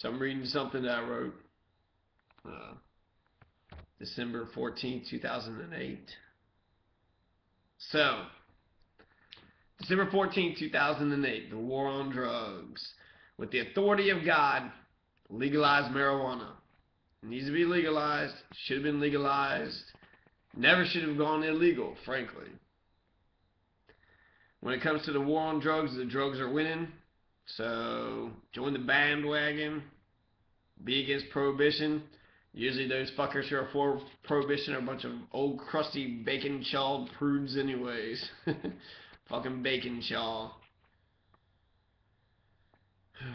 So I'm reading something that I wrote uh, December 14, 2008. So, December 14, 2008, the war on drugs. With the authority of God, legalize marijuana. It needs to be legalized. Should have been legalized. Never should have gone illegal, frankly. When it comes to the war on drugs, the drugs are winning. So join the bandwagon. Be against prohibition. Usually those fuckers who are for prohibition are a bunch of old crusty bacon chawed prudes anyways. Fucking bacon chaw.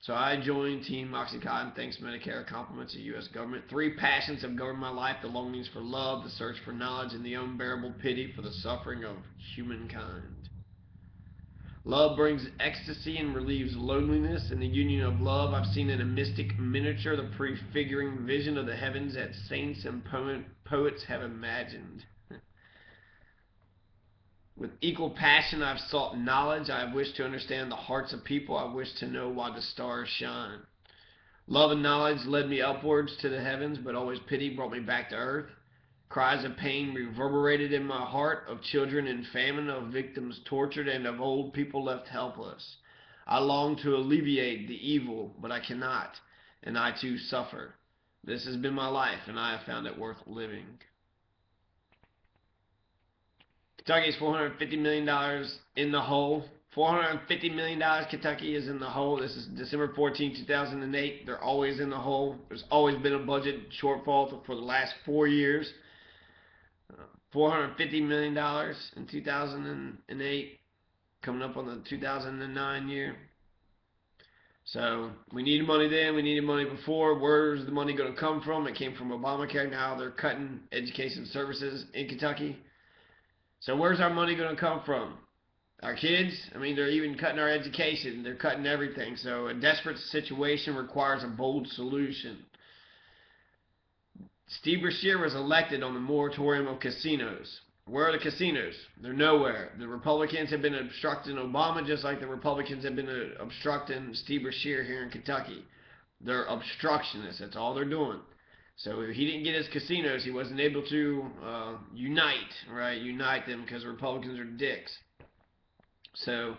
So I joined Team Oxycontin, thanks Medicare, compliments the U.S. government. Three passions have governed my life, the longings for love, the search for knowledge, and the unbearable pity for the suffering of humankind. Love brings ecstasy and relieves loneliness. In the union of love, I've seen in a mystic miniature the prefiguring vision of the heavens that saints and poets have imagined. With equal passion, I've sought knowledge. I have wished to understand the hearts of people. I wish to know why the stars shine. Love and knowledge led me upwards to the heavens, but always pity brought me back to earth. Cries of pain reverberated in my heart of children in famine, of victims tortured, and of old people left helpless. I long to alleviate the evil, but I cannot, and I too suffer. This has been my life, and I have found it worth living. Kentucky's $450 million in the hole. $450 million Kentucky is in the hole. This is December 14, 2008. They're always in the hole. There's always been a budget shortfall for the last four years. Uh, $450 million in 2008, coming up on the 2009 year. So we needed money then, we needed money before. Where's the money going to come from? It came from Obamacare. Now they're cutting education services in Kentucky. So where's our money going to come from? Our kids? I mean, they're even cutting our education. They're cutting everything. So a desperate situation requires a bold solution. Steve Beshear was elected on the moratorium of casinos. Where are the casinos? They're nowhere. The Republicans have been obstructing Obama just like the Republicans have been uh, obstructing Steve Beshear here in Kentucky. They're obstructionists. That's all they're doing. So if he didn't get his casinos. He wasn't able to uh, unite, right? Unite them because Republicans are dicks. So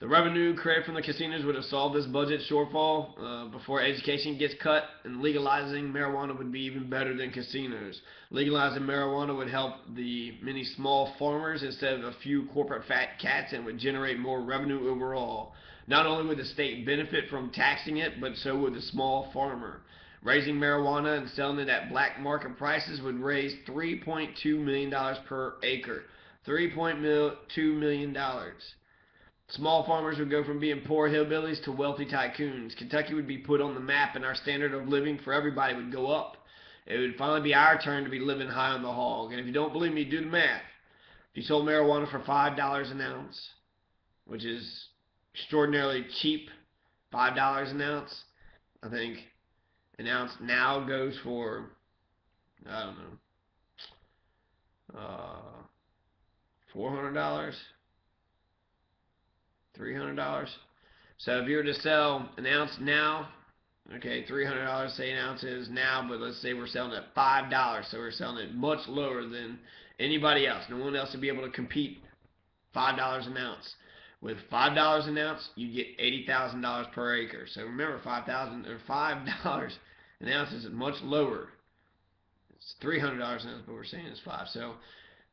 the revenue created from the casinos would have solved this budget shortfall uh, before education gets cut, and legalizing marijuana would be even better than casinos. Legalizing marijuana would help the many small farmers instead of a few corporate fat cats and would generate more revenue overall. Not only would the state benefit from taxing it, but so would the small farmer. Raising marijuana and selling it at black market prices would raise $3.2 million per acre. $3.2 million. Small farmers would go from being poor hillbillies to wealthy tycoons. Kentucky would be put on the map and our standard of living for everybody would go up. It would finally be our turn to be living high on the hog. And if you don't believe me, do the math. If you sold marijuana for $5 an ounce, which is extraordinarily cheap, $5 an ounce, I think an ounce now goes for I don't know uh, four hundred dollars, three hundred dollars. So if you were to sell an ounce now, okay, three hundred dollars, say an ounce is now, but let's say we're selling at five dollars, so we're selling it much lower than anybody else. No one else would be able to compete five dollars an ounce. With five dollars an ounce, you get eighty thousand dollars per acre. So remember, five thousand or five dollars an ounce is much lower. It's three hundred dollars an ounce, but we're saying it's five. So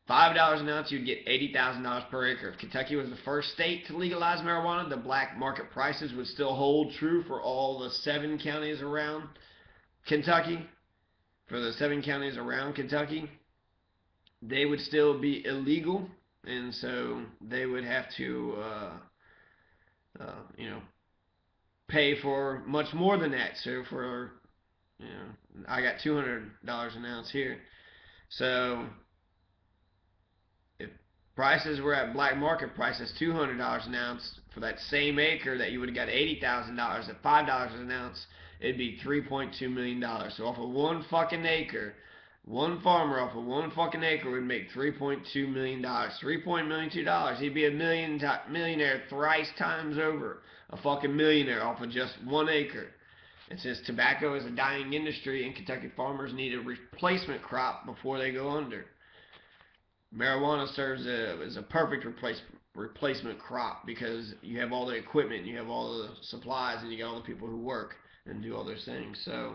five dollars an ounce, you'd get eighty thousand dollars per acre. If Kentucky was the first state to legalize marijuana, the black market prices would still hold true for all the seven counties around Kentucky. For the seven counties around Kentucky, they would still be illegal, and so they would have to, uh, uh, you know, pay for much more than that. So for you know, I got two hundred dollars an ounce here. So prices were at black market prices, two hundred dollars an ounce for that same acre that you would have got eighty thousand dollars at five dollars an ounce, it'd be three point two million dollars. So off of one fucking acre, One farmer off of one fucking acre would make three point two million dollars. Three point million two dollars. He'd be a million millionaire thrice times over. A fucking millionaire off of just one acre. And since tobacco is a dying industry and Kentucky farmers need a replacement crop before they go under, marijuana serves a, as a perfect replacement replacement crop because you have all the equipment, you have all the supplies, and you got all the people who work and do all those things. So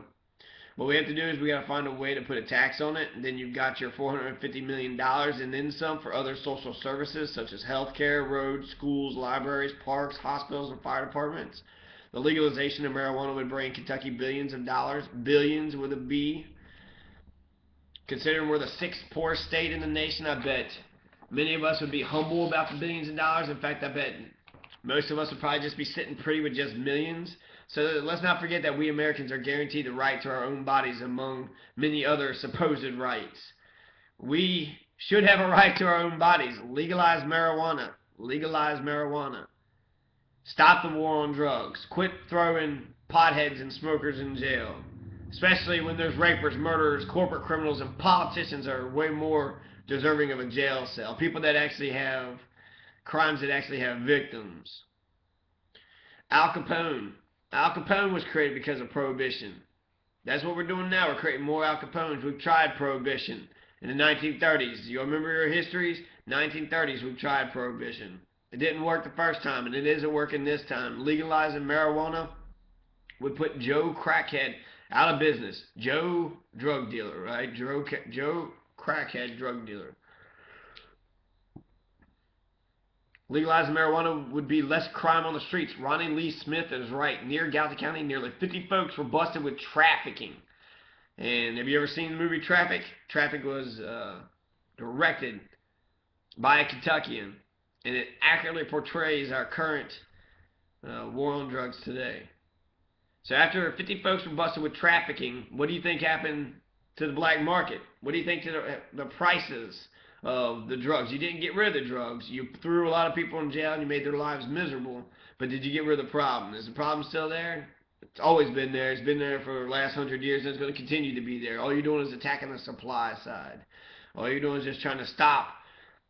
what we have to do is we got to find a way to put a tax on it. And then you've got your $450 million and then some for other social services such as healthcare, roads, schools, libraries, parks, hospitals, and fire departments. The legalization of marijuana would bring Kentucky billions of dollars, billions with a B. Considering we're the sixth poorest state in the nation, I bet many of us would be humble about the billions of dollars. In fact, I bet most of us would probably just be sitting pretty with just millions. So let's not forget that we Americans are guaranteed the right to our own bodies among many other supposed rights. We should have a right to our own bodies. Legalize marijuana. Legalize marijuana. Stop the war on drugs. Quit throwing potheads and smokers in jail. Especially when there's rapers, murderers, corporate criminals, and politicians are way more deserving of a jail cell. People that actually have crimes that actually have victims. Al Capone Al Capone was created because of prohibition. That's what we're doing now. We're creating more Al Capones. We've tried prohibition in the 1930s. You remember your histories? 1930s, we've tried prohibition. It didn't work the first time, and it isn't working this time. Legalizing marijuana would put Joe Crackhead out of business. Joe drug dealer, right? Joe, Joe Crackhead drug dealer. Legalizing marijuana would be less crime on the streets. Ronnie Lee Smith is right. Near Gallatin County, nearly 50 folks were busted with trafficking. And have you ever seen the movie Traffic? Traffic was uh, directed by a Kentuckian, and it accurately portrays our current uh, war on drugs today. So after 50 folks were busted with trafficking, what do you think happened to the black market? What do you think to the, the prices of the drugs. You didn't get rid of the drugs. You threw a lot of people in jail and you made their lives miserable. But did you get rid of the problem? Is the problem still there? It's always been there. It's been there for the last hundred years and it's going to continue to be there. All you're doing is attacking the supply side. All you're doing is just trying to stop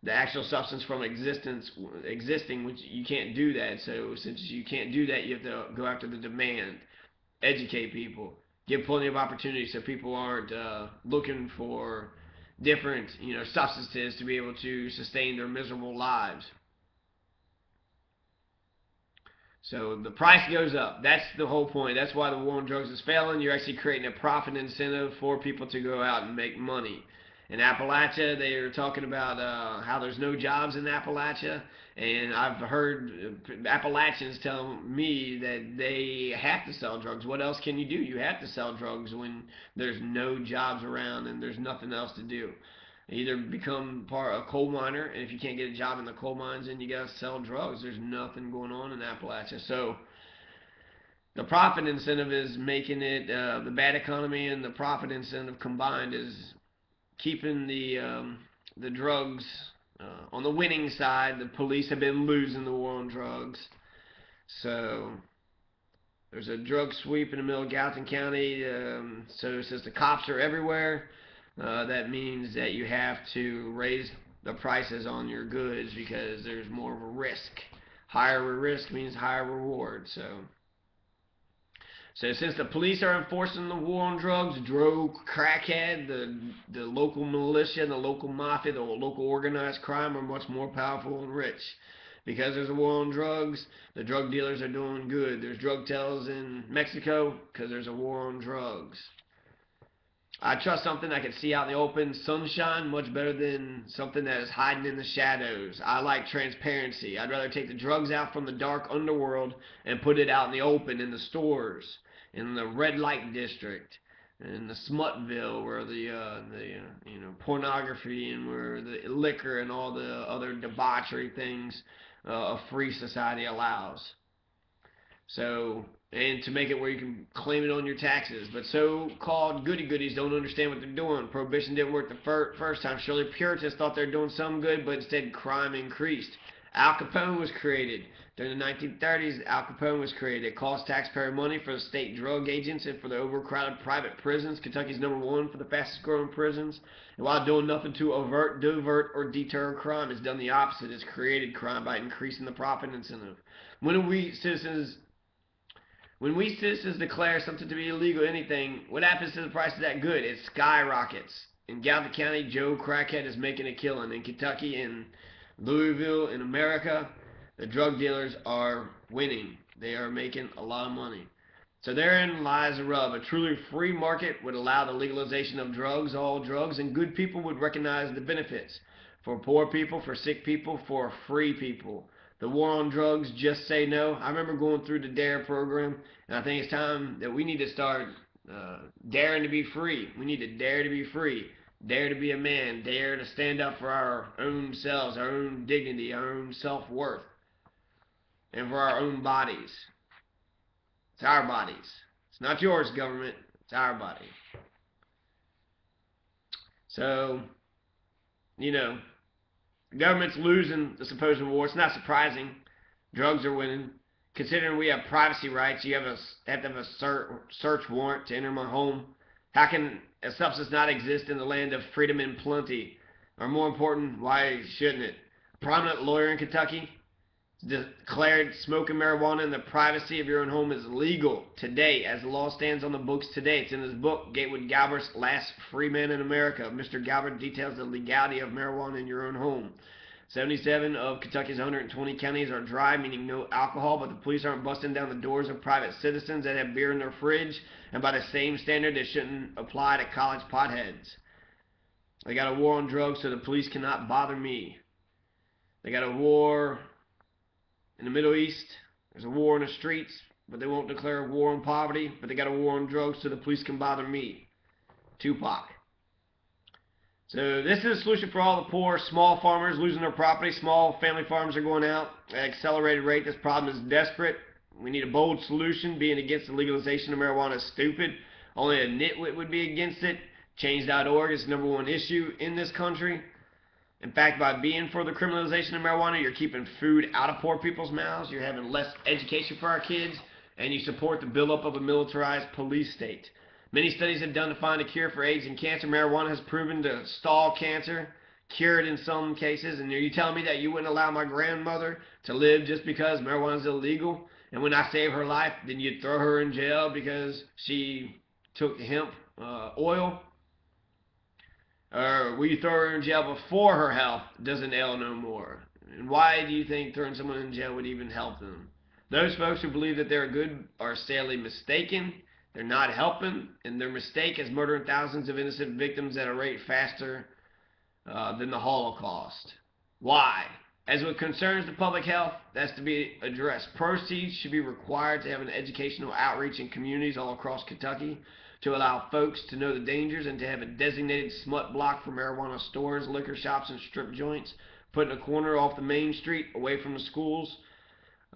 the actual substance from existence existing, which you can't do that. So since you can't do that, you have to go after the demand, educate people, give plenty of opportunities so people aren't uh, looking for different, you know, substances to be able to sustain their miserable lives. So the price goes up. That's the whole point. That's why the war on drugs is failing. You're actually creating a profit incentive for people to go out and make money. In Appalachia, they are talking about uh, how there's no jobs in Appalachia, and I've heard Appalachians tell me that they have to sell drugs. What else can you do? You have to sell drugs when there's no jobs around and there's nothing else to do. Either become part a coal miner, and if you can't get a job in the coal mines, then you gotta sell drugs. There's nothing going on in Appalachia. So the profit incentive is making it uh, the bad economy and the profit incentive combined is keeping the um, the drugs uh, on the winning side. The police have been losing the war on drugs. So there's a drug sweep in the middle of Gallatin County. Um, so since the cops are everywhere, uh, that means that you have to raise the prices on your goods because there's more of a risk. Higher risk means higher reward. So. So since the police are enforcing the war on drugs, drug crackhead, the the local militia, the local mafia, the local organized crime are much more powerful and rich. Because there's a war on drugs, the drug dealers are doing good. There's drug tellers in Mexico because there's a war on drugs. I trust something I can see out in the open sunshine much better than something that is hiding in the shadows. I like transparency. I'd rather take the drugs out from the dark underworld and put it out in the open in the stores, in the red light district, in the Smutville where the uh, the uh, you know pornography and where the liquor and all the other debauchery things uh, a free society allows. So and to make it where you can claim it on your taxes. But so-called goody-goodies don't understand what they're doing. Prohibition didn't work the fir first time. Surely Puritans thought they were doing some good, but instead crime increased. Al Capone was created. During the 1930s, Al Capone was created. It cost taxpayer money for the state drug agents and for the overcrowded private prisons. Kentucky's number one for the fastest growing prisons. And while doing nothing to avert, divert, or deter crime, it's done the opposite. It's created crime by increasing the profit incentive. When are we citizens when we citizens declare something to be illegal, anything, what happens to the price of that good? It skyrockets. In Gallatin County, Joe Crackhead is making a killing. In Kentucky, in Louisville, in America, the drug dealers are winning. They are making a lot of money. So therein lies the rub. A truly free market would allow the legalization of drugs, all drugs, and good people would recognize the benefits. For poor people, for sick people, for free people the war on drugs, just say no. I remember going through the DARE program, and I think it's time that we need to start uh, daring to be free. We need to dare to be free, dare to be a man, dare to stand up for our own selves, our own dignity, our own self worth, and for our own bodies. It's our bodies. It's not yours, government. It's our body. So, you know, government's losing the supposed war. It's not surprising. Drugs are winning. Considering we have privacy rights, you have, a, have to have a search warrant to enter my home. How can a substance not exist in the land of freedom and plenty? Or more important, why shouldn't it? Prominent lawyer in Kentucky declared smoking marijuana in the privacy of your own home is legal today, as the law stands on the books today. It's in his book, Gatewood Galbraith's Last Free Man in America. Mr. Galbraith details the legality of marijuana in your own home. 77 of Kentucky's 120 counties are dry, meaning no alcohol, but the police aren't busting down the doors of private citizens that have beer in their fridge, and by the same standard, it shouldn't apply to college potheads. They got a war on drugs, so the police cannot bother me. They got a war in the Middle East, there's a war in the streets, but they won't declare war on poverty, but they got a war on drugs so the police can bother me. Tupac. So this is a solution for all the poor, small farmers losing their property. Small family farms are going out at an accelerated rate. This problem is desperate. We need a bold solution. Being against the legalization of marijuana is stupid. Only a nitwit would be against it. Change.org is the number one issue in this country. In fact, by being for the criminalization of marijuana, you're keeping food out of poor people's mouths, you're having less education for our kids, and you support the buildup of a militarized police state. Many studies have done to find a cure for AIDS and cancer. Marijuana has proven to stall cancer, cure it in some cases. And are you telling me that you wouldn't allow my grandmother to live just because marijuana is illegal? And when I save her life, then you'd throw her in jail because she took hemp uh, oil? Or will you throw her in jail before her health doesn't ail no more? And why do you think throwing someone in jail would even help them? Those folks who believe that they're good are sadly mistaken. They're not helping, and their mistake is murdering thousands of innocent victims at a rate faster uh, than the Holocaust. Why? As what concerns the public health, that's to be addressed. Proceeds should be required to have an educational outreach in communities all across Kentucky to allow folks to know the dangers and to have a designated smut block for marijuana stores, liquor shops, and strip joints put in a corner off the main street away from the schools.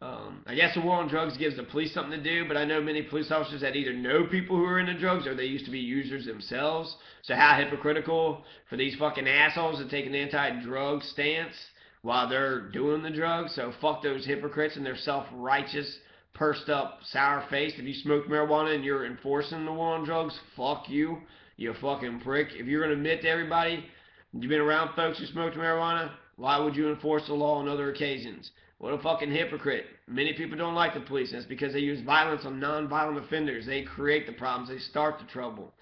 Um, I guess the war on drugs gives the police something to do, but I know many police officers that either know people who are into drugs or they used to be users themselves. So how hypocritical for these fucking assholes to take an anti-drug stance while they're doing the drugs. So fuck those hypocrites and their self-righteous pursed up, sour faced. If you smoke marijuana and you're enforcing the war on drugs, fuck you, you fucking prick. If you're gonna admit to everybody you've been around folks who smoked marijuana, why would you enforce the law on other occasions? What a fucking hypocrite. Many people don't like the police, and it's because they use violence on non-violent offenders. They create the problems, they start the trouble.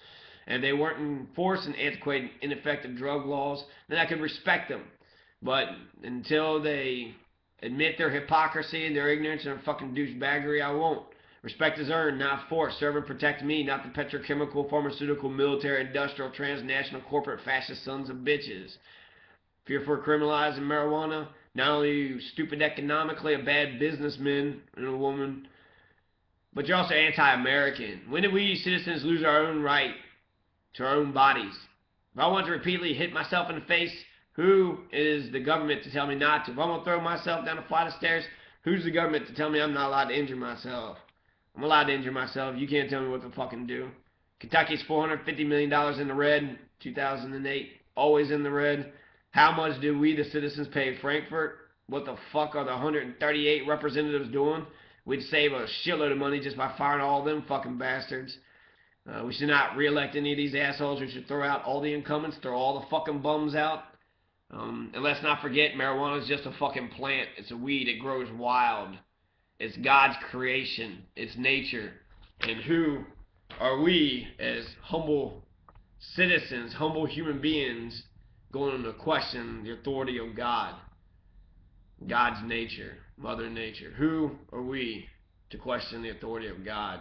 And they weren't enforcing antiquated, ineffective drug laws, then I could respect them. But until they admit their hypocrisy and their ignorance and their fucking douchebaggery, I won't. Respect is earned, not forced. Serve and protect me, not the petrochemical, pharmaceutical, military, industrial, transnational, corporate, fascist sons of bitches. If you're for criminalizing marijuana, not only are you stupid economically, a bad businessman and a woman, but you're also anti-American. When did we citizens lose our own right to our own bodies? If I want to repeatedly hit myself in the face who is the government to tell me not to? If I'm going to throw myself down a flight of stairs, who's the government to tell me I'm not allowed to injure myself? I'm allowed to injure myself. You can't tell me what to fucking do. Kentucky's $450 million in the red, 2008, always in the red. How much do we, the citizens, pay Frankfort? what the fuck are the 138 representatives doing? We'd save a shitload of money just by firing all them fucking bastards. Uh, we should not reelect any of these assholes. We should throw out all the incumbents, throw all the fucking bums out. Um, and let's not forget, marijuana is just a fucking plant. It's a weed. It grows wild. It's God's creation. It's nature. And who are we as humble citizens, humble human beings, going to question the authority of God? God's nature, Mother Nature. Who are we to question the authority of God?